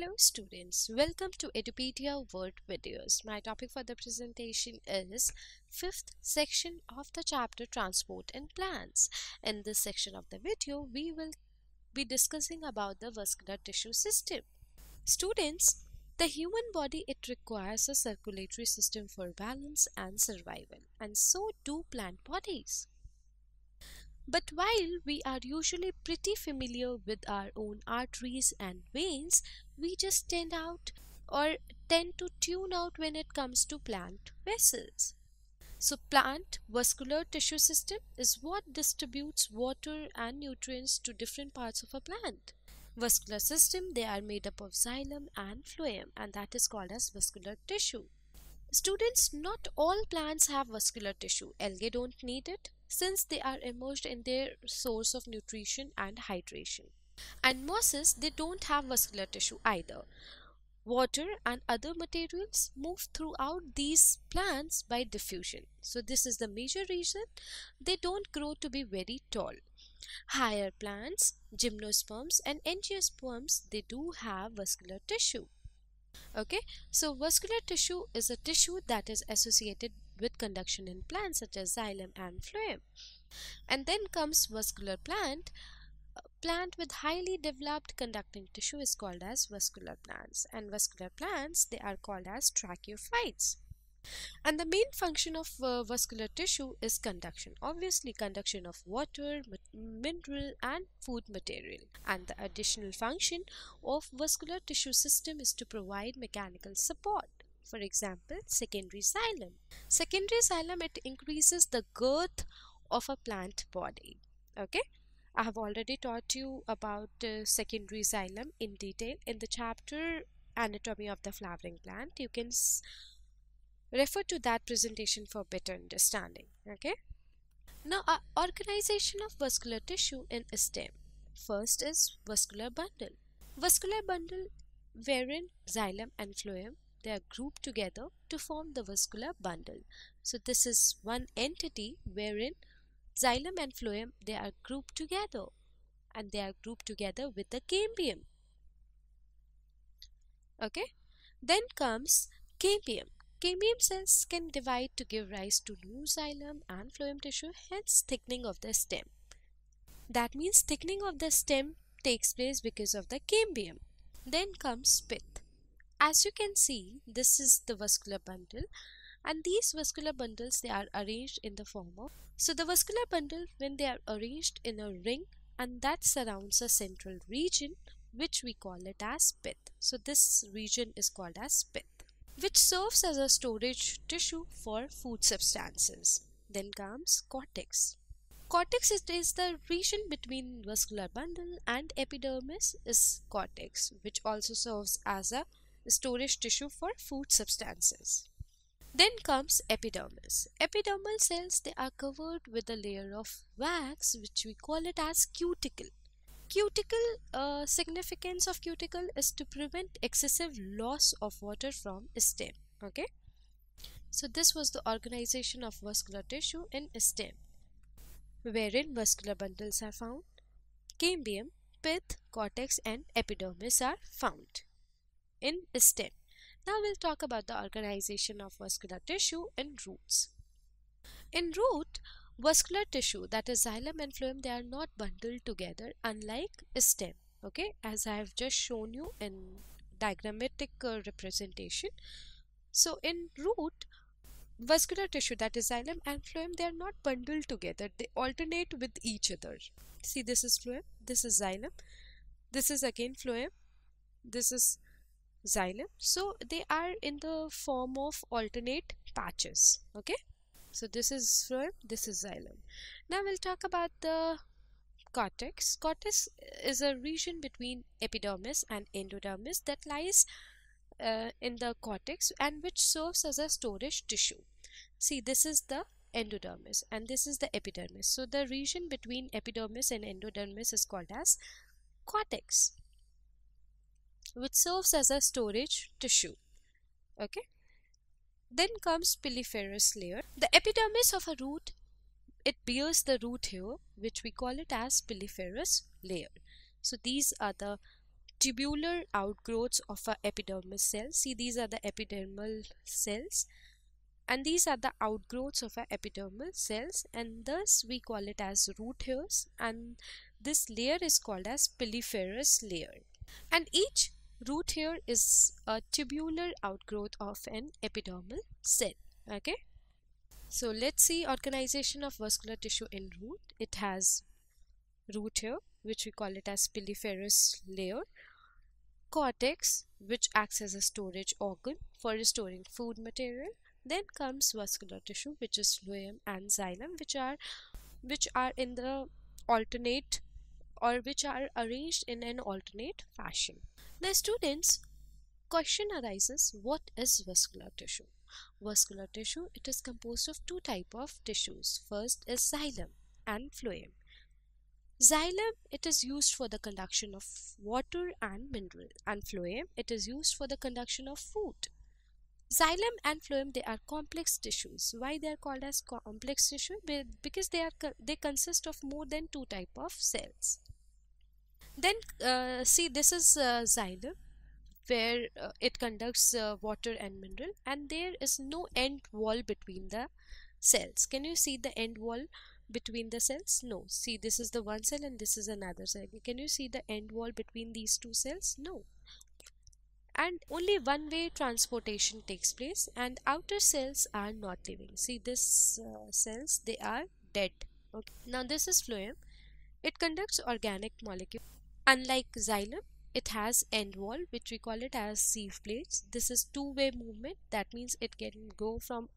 Hello students, welcome to Edupedia World videos. My topic for the presentation is fifth section of the chapter Transport and Plants. In this section of the video, we will be discussing about the vascular tissue system. Students, the human body it requires a circulatory system for balance and survival and so do plant bodies. But while we are usually pretty familiar with our own arteries and veins, we just tend out or tend to tune out when it comes to plant vessels. So plant vascular tissue system is what distributes water and nutrients to different parts of a plant. Vascular system they are made up of xylem and phloem and that is called as vascular tissue. Students, not all plants have vascular tissue. Algae don't need it since they are immersed in their source of nutrition and hydration. And mosses, they don't have vascular tissue either. Water and other materials move throughout these plants by diffusion. So this is the major reason they don't grow to be very tall. Higher plants, gymnosperms and angiosperms, they do have vascular tissue. Okay, so vascular tissue is a tissue that is associated with conduction in plants such as xylem and phloem. And then comes vascular plant. Plant with highly developed conducting tissue is called as vascular plants and vascular plants they are called as tracheophytes. And the main function of uh, vascular tissue is conduction. Obviously, conduction of water, mineral, and food material. And the additional function of vascular tissue system is to provide mechanical support. For example, secondary xylem. Secondary xylem it increases the girth of a plant body. Okay. I have already taught you about uh, secondary xylem in detail in the chapter anatomy of the flowering plant. You can refer to that presentation for better understanding. Okay. Now, uh, organization of vascular tissue in stem. First is vascular bundle. Vascular bundle wherein xylem and phloem they are grouped together to form the vascular bundle. So this is one entity wherein xylem and phloem they are grouped together and they are grouped together with the cambium. Okay. Then comes cambium. Cambium cells can divide to give rise to new xylem and phloem tissue, hence thickening of the stem. That means thickening of the stem takes place because of the cambium. Then comes pith. As you can see, this is the vascular bundle and these vascular bundles they are arranged in the form of so the vascular bundle when they are arranged in a ring and that surrounds a central region which we call it as pith. So this region is called as pith which serves as a storage tissue for food substances. Then comes cortex. Cortex is the region between vascular bundle and epidermis is cortex which also serves as a storage tissue for food substances. Then comes epidermis. Epidermal cells they are covered with a layer of wax which we call it as cuticle. Cuticle uh, significance of cuticle is to prevent excessive loss of water from stem. Okay. So this was the organization of vascular tissue in stem wherein vascular bundles are found. Cambium, pith, cortex and epidermis are found in stem. Now we'll talk about the organization of vascular tissue in roots. In root, vascular tissue that is xylem and phloem they are not bundled together unlike stem. Okay, as I have just shown you in diagrammatic uh, representation. So in root, vascular tissue that is xylem and phloem they are not bundled together they alternate with each other see this is phloem this is xylem this is again phloem this is xylem. So they are in the form of alternate patches okay? So this is phloem this is xylem. Now we'll talk about the cortex. Cortex is a region between epidermis and endodermis that lies uh, in the cortex and which serves as a storage tissue. See this is the endodermis and this is the epidermis. So the region between epidermis and endodermis is called as cortex which serves as a storage tissue. Okay. Then comes piliferous layer. The epidermis of a root, it bears the root hair, which we call it as piliferous layer. So these are the tubular outgrowths of a epidermis cell. See, these are the epidermal cells and these are the outgrowths of a epidermal cells and thus we call it as root hairs and this layer is called as piliferous layer and each root hair is a tubular outgrowth of an epidermal cell okay? So let's see organization of vascular tissue in root. It has root hair which we call it as piliferous layer. Cortex which acts as a storage organ for storing food material. Then comes vascular tissue which is phloem and xylem which are which are in the alternate or which are arranged in an alternate fashion the students question arises what is vascular tissue vascular tissue it is composed of two type of tissues first is xylem and phloem Xylem, it is used for the conduction of water and mineral and phloem, it is used for the conduction of food. Xylem and phloem, they are complex tissues. Why they are called as complex tissue? Because they are they consist of more than two type of cells. Then uh, see this is uh, xylem where uh, it conducts uh, water and mineral and there is no end wall between the cells. Can you see the end wall? between the cells? No. See, this is the one cell and this is another cell. Can you see the end wall between these two cells? No. And only one way transportation takes place and outer cells are not living. See, this uh, cells, they are dead. Okay. Now, this is phloem. It conducts organic molecule. Unlike xylem, it has end wall which we call it as sieve plates. This is two-way movement. That means it can go from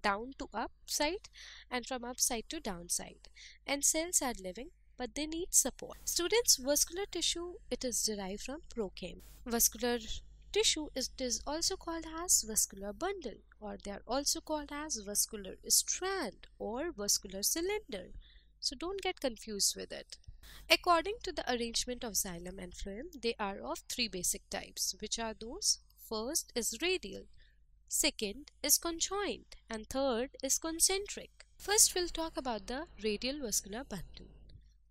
down to upside and from upside to downside and cells are living but they need support. Students, vascular tissue, it is derived from procambium. Vascular tissue it is also called as vascular bundle or they are also called as vascular strand or vascular cylinder. So don't get confused with it. According to the arrangement of xylem and phloem, they are of three basic types, which are those. First is radial, second is conjoint, and third is concentric. First, we'll talk about the radial vascular bundle.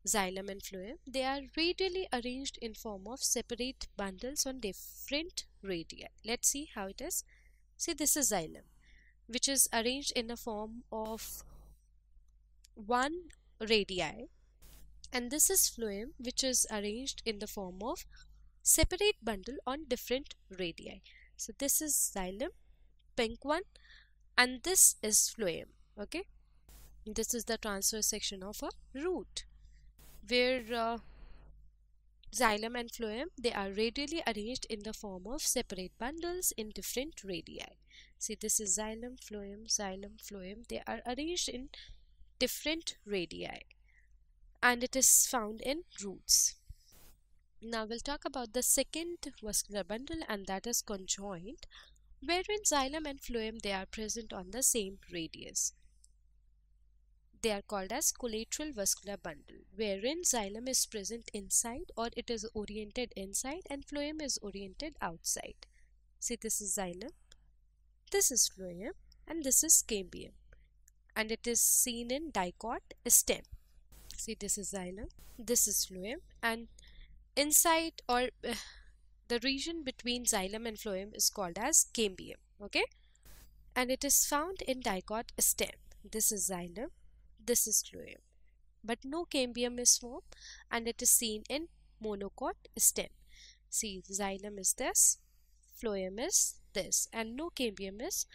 Xylem and phloem, they are radially arranged in form of separate bundles on different radii. Let's see how it is. See, this is xylem, which is arranged in a form of one radii. And this is phloem, which is arranged in the form of separate bundle on different radii. So this is xylem pink one and this is phloem okay? This is the transverse section of a root where uh, xylem and phloem they are radially arranged in the form of separate bundles in different radii. See this is xylem phloem xylem phloem they are arranged in different radii and it is found in roots now we'll talk about the second vascular bundle and that is conjoint wherein xylem and phloem they are present on the same radius. They are called as collateral vascular bundle, wherein xylem is present inside or it is oriented inside and phloem is oriented outside. See this is xylem, this is phloem and this is cambium and it is seen in dicot stem. See this is xylem, this is phloem and inside or uh, the region between xylem and phloem is called as cambium. Okay, and it is found in dicot stem. This is xylem, this is phloem, but no cambium is formed, and it is seen in monocot stem. See, xylem is this, phloem is this, and no cambium is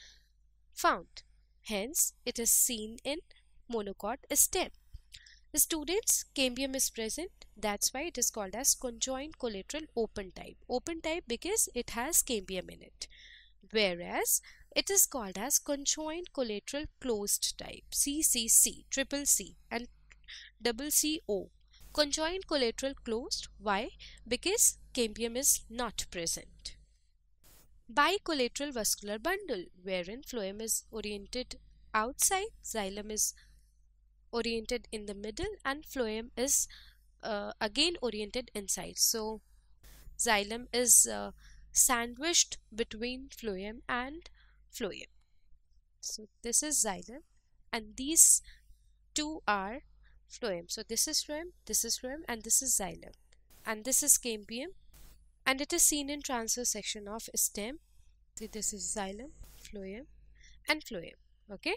found. Hence, it is seen in monocot stem. The students, cambium is present. That's why it is called as conjoint collateral open type. Open type because it has cambium in it. Whereas it is called as conjoint collateral closed type. CCC, triple C and double CO. Conjoint collateral closed. Why? Because cambium is not present. Bicollateral vascular bundle wherein phloem is oriented outside, xylem is oriented in the middle and phloem is uh, again oriented inside. So xylem is uh, sandwiched between phloem and phloem. So this is xylem and these two are phloem. So this is phloem, this is phloem and this is xylem and this is cambium and it is seen in transverse section of stem see this is xylem phloem and phloem okay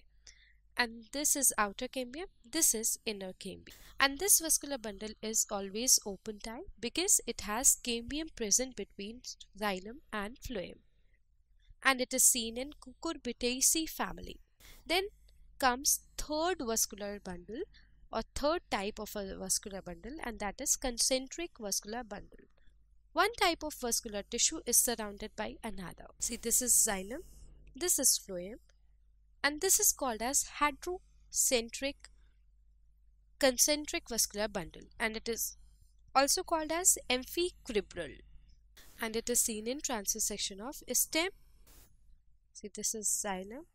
and this is outer cambium this is inner cambium and this vascular bundle is always open type because it has cambium present between xylem and phloem. And it is seen in cucurbitaceae family. Then comes third vascular bundle or third type of a vascular bundle and that is concentric vascular bundle. One type of vascular tissue is surrounded by another. See this is xylem this is phloem and this is called as hadrocentric concentric vascular bundle. And it is also called as amphicribral. And it is seen in transverse section of stem. See this is xylem.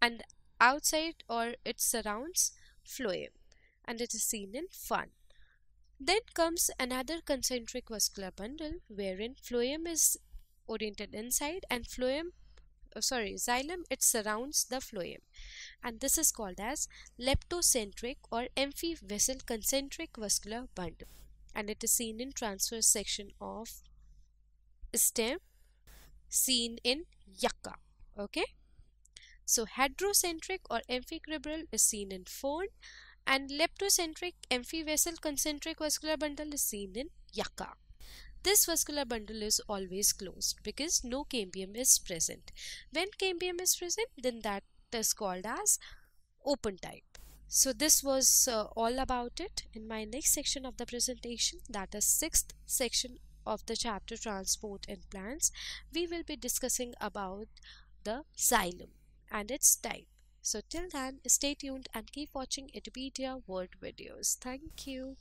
And outside or it surrounds phloem. And it is seen in fern. Then comes another concentric vascular bundle wherein phloem is oriented inside and phloem uh, sorry xylem it surrounds the phloem. And this is called as leptocentric or amphivasal concentric vascular bundle and it is seen in transverse section of stem seen in yucca okay? So hadrocentric or amphicribral is seen in fern and leptocentric amphivasal concentric vascular bundle is seen in yucca this vascular bundle is always closed because no cambium is present. When cambium is present, then that is called as open type. So this was uh, all about it. In my next section of the presentation, that is sixth section of the chapter transport and plants, we will be discussing about the xylem and its type. So till then, stay tuned and keep watching Edupedia World videos. Thank you.